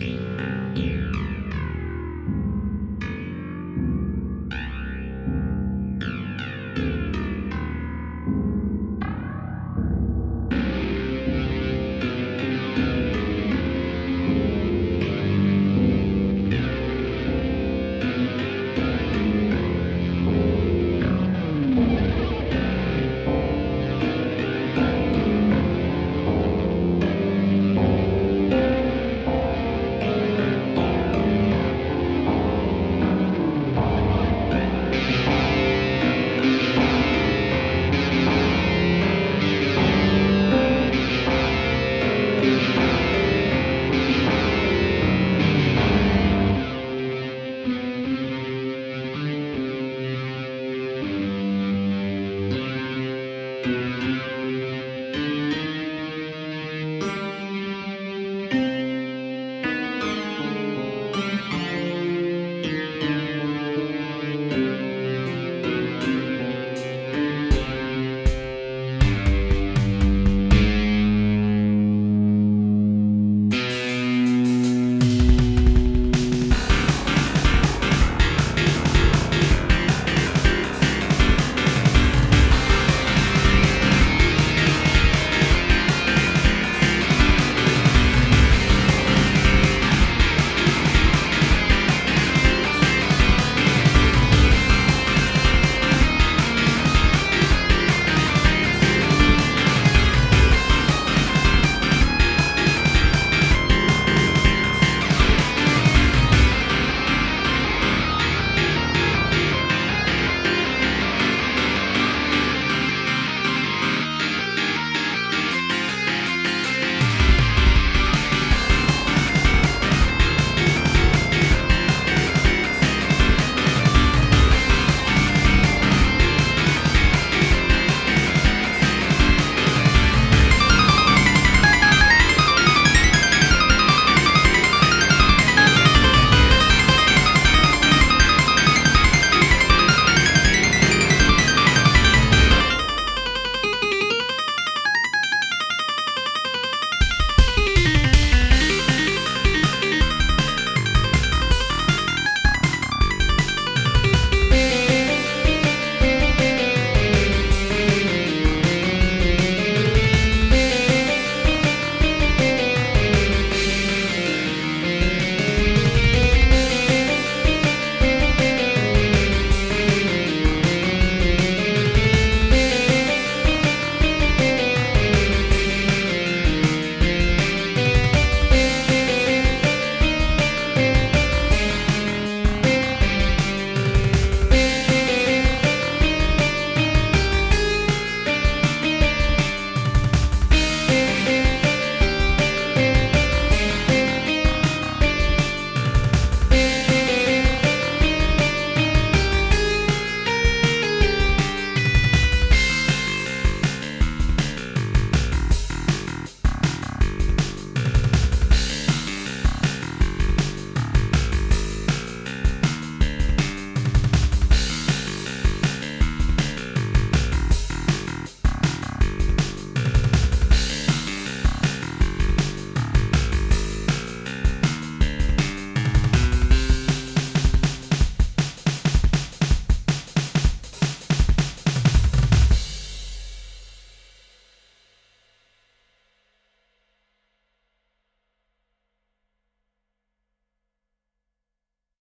Mm-hmm.